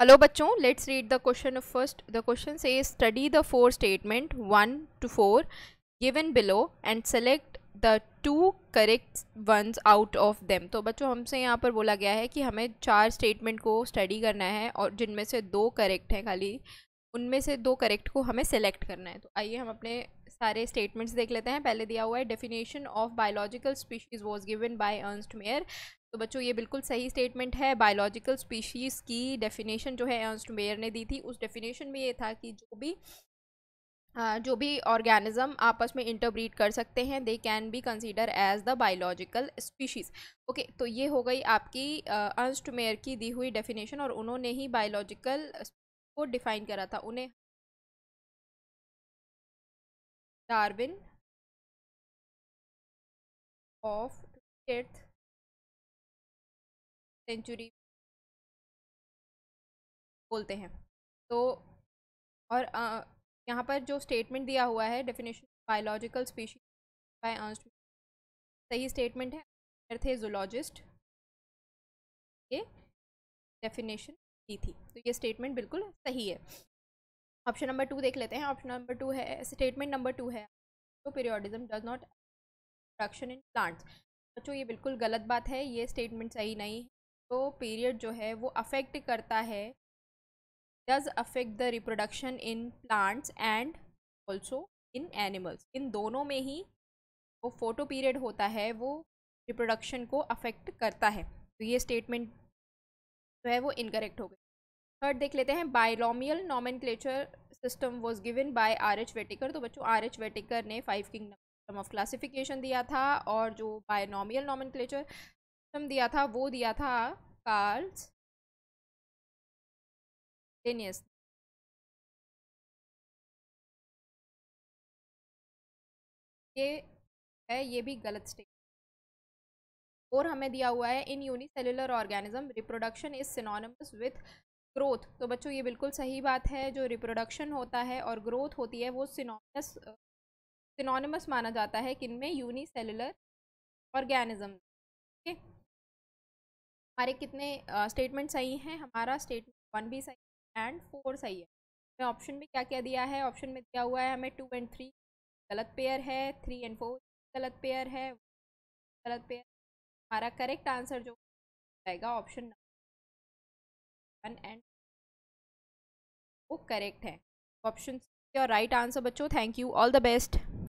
Hello बच्चों let's read the question of first the question से study the four statement one two four given below and select the two correct ones out of them तो बच्चों, हमसे यहाँ पर बोला गया है कि हमें चार स्टेटमेंट को स्टडी करना है, और जिनमें से दो करेक्ट हैं खाली, उनमें से दो करेक्ट को हमें सेलेक्ट करना है। तो आइए हम अपने सारे स्टेटमेंट्स देख लेते हैं। पहले दिया हुआ है definition of biological species was given by Ernst Mayr तो बच्चों, ये बिल्कुल सही स्टेटमेंट है। बायोलॉजिकल स्पीशीज़ की डेफिनेशन जो है अर्नस्ट मेयर ने दी थी। उस डेफिनेशन में ये था कि जो भी जो भी ऑर्गेनिज्म आपस में इंटरब्रीड कर सकते हैं they can be consider as the biological species okay तो ये हो गई आपकी अर्नस्ट मेयर की दी हुई डेफिनेशन और उन्होंने ही बायोलॉजिकल को डिफाइन करा था। उन्हें डार्विन ऑफ़ सेंचुरी बोलते हैं। तो और यहाँ पर जो स्टेटमेंट दिया हुआ है डेफिनेशन बायोलॉजिकल स्पीशीज बाय सही स्टेटमेंट है? थे जोलॉजिस्ट ये डेफिनेशन दी थी। तो ये स्टेटमेंट बिल्कुल सही है। ऑप्शन नंबर टू देख लेते हैं। ऑप्शन नंबर टू है स्टेटमेंट नंबर टू है। तो periodism does not production in plants बच्चों, ये बिल्कुल गलत बात है, ये स्टेटमेंट सही नहीं। तो पीरियड जो है, वो अफेक्ट करता है does affect the reproduction in plants and also in animals इन दोनों में ही वो फ़ोटो पीरियड होता है, वो रिप्रोडक्शन को अफेक्ट करता है। तो ये स्टेटमेंट जो है, वो इनकरेक्ट हो गई। थर्ड देख लेते हैं binomial nomen system was given by R H Whittaker तो बच्चों आर एच वेटिकर ने फाइव किंगडम ऑफ़ क्लासिफिकेशन दिया था और जो बायोनॉमियल नॉमन सिस्टम दिया था, वो दिया था कार्ल्स लेनियस ये है, ये भी गलत स्टेट और हमें दिया हुआ है in unicellular organism reproduction is synonymous with growth तो बच्चों, ये बिल्कुल सही बात है, जो रिप्रोडक्शन होता है और ग्रोथ होती है, वो सिनोनिमस सिनोनिमस माना जाता है किनमें? यूनिसेलुलर ऑर्गेनिज्म ठीक है? हमारे कितने स्टेटमेंट सही हैं? हमारा स्टेटमेंट वन भी सही है एंड फोर सही है। हमें ऑप्शन में क्या क्या दिया है? ऑप्शन में दिया हुआ है हमें टू एंड थ्री गलत पेयर है थ्री एंड फोर गलत पेयर है, गलत पेयर हमारा करेक्ट आंसर जो रहेगा ऑप्शन वन एंड वो करेक्ट है. ऑप्शन और राइट आंसर बच्चों thank you all the best